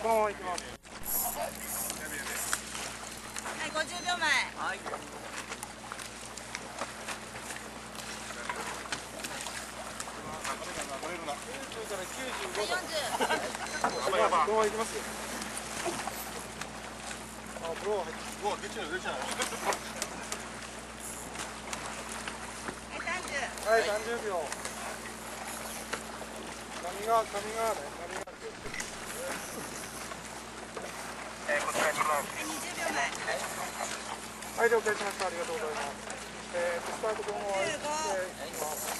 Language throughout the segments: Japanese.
このまま行きますはい、50秒前。はい。はい、30秒。上側、上側ね。上側気をつけてはい、了解しました。ありがとうございます。えー、スタート後も、えー、いきます。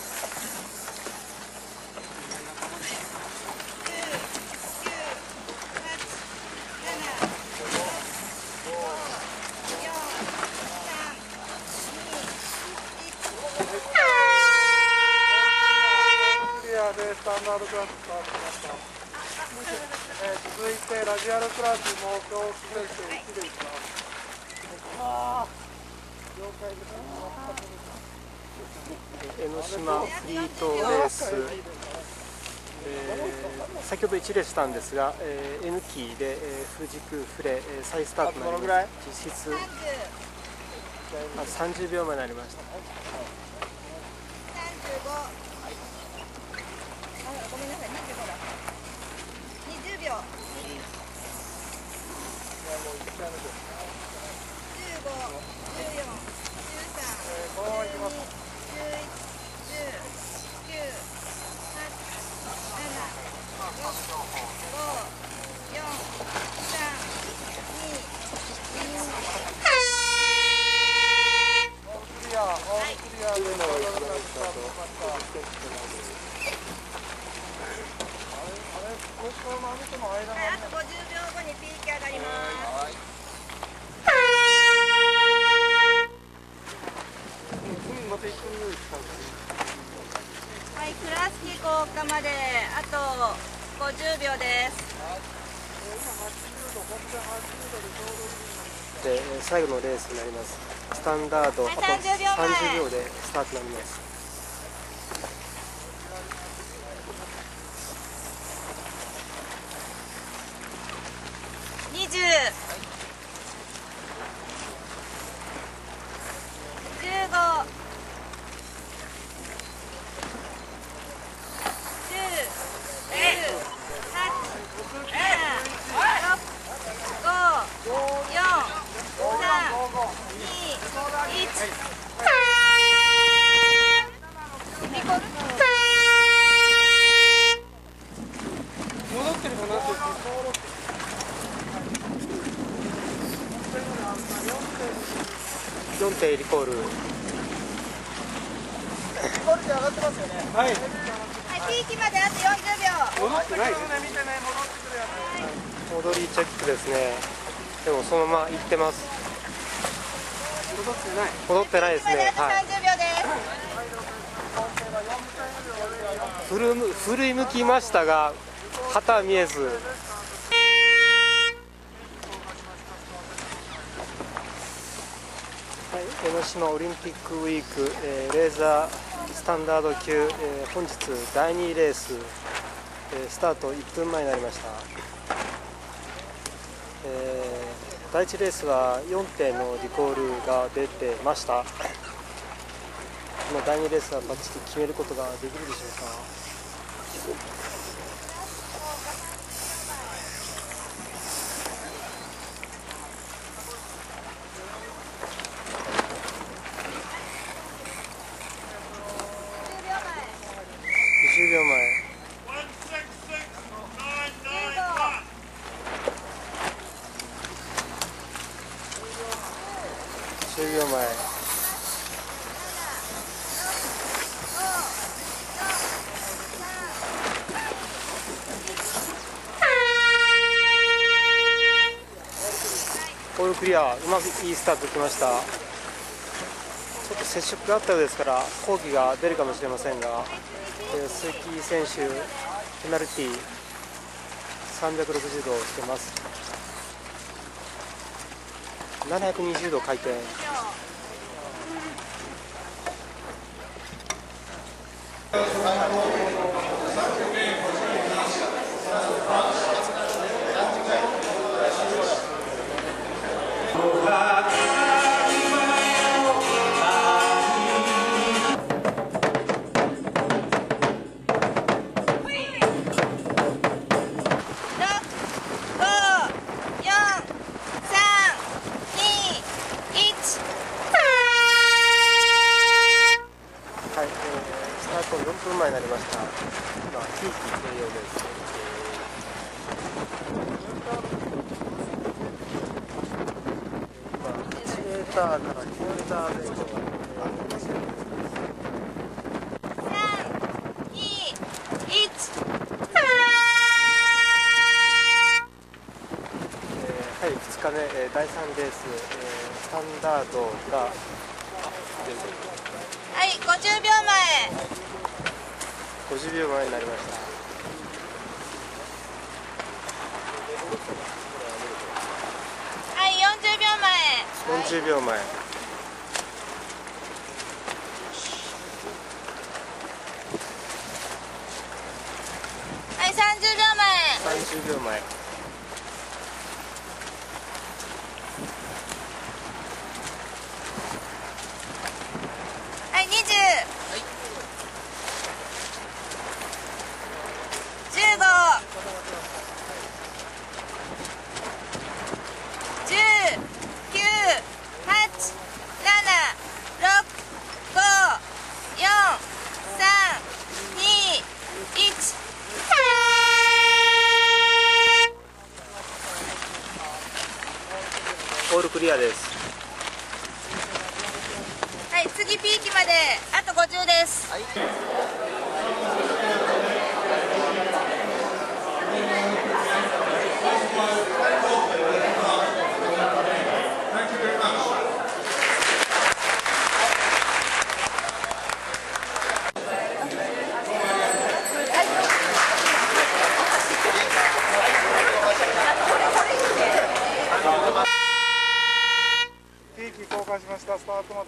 クリアでスタンダードクラススタートしました。続いてラジアルクラスも今日滑って1でい。きます。あー了解です。江ノ島フリートレース、えー先ほど1レースしたんですが、えー N キーで、えー、富士クフレ、えー再スタートになります実質あ30秒前になりました35ごめんなさい、25だ。20秒。15、14、13、このまま行きます。11、10、9、8、7、6、5、4、3、2、クリア、オールクリアでスタンダードクラススタートしました。あれ、あれ、ここの網との間がはい、あと50秒後にピーキ上がります。はい、倉敷高架まであと50秒です。で、最後のレースになりますスタンダード、はい30秒前30秒でスタートになります20、15、戻ってるかなって4点リコールコルテ上がってますよね。はい。はい、ピーキまであと40秒。戻ってない。見てね、戻ってくるやつ。戻りチェックですねでもそのまま行ってます戻ってない。戻ってないですねはい30秒です。振るむ振り向きましたが旗は見えず。はい、江ノ島オリンピックウィーク、えーレーザースタンダード級、えー本日第2レース、えースタート1分前になりました、えー第1レースは4点のリコールが出てました。この第2レースはバッチリ決めることができるでしょうか20秒前10秒前オールクリアうまくいいスタートきました。ちょっと接触があったようですから抗議が出るかもしれませんが、えー鈴木選手ペナルティー360度してます。720度回転。ターからキロミター前後三、二、一。えーはい、2日目、えー第3レース、えースタンダードがはい、50秒前。50秒前になりました。はい、40秒前。40秒前。はい、30秒前。30秒前。はい、20。15。10、9、8、7、6、5、4、3、2、1。オールクリアです。はい、次ピーキまであと50です。ピー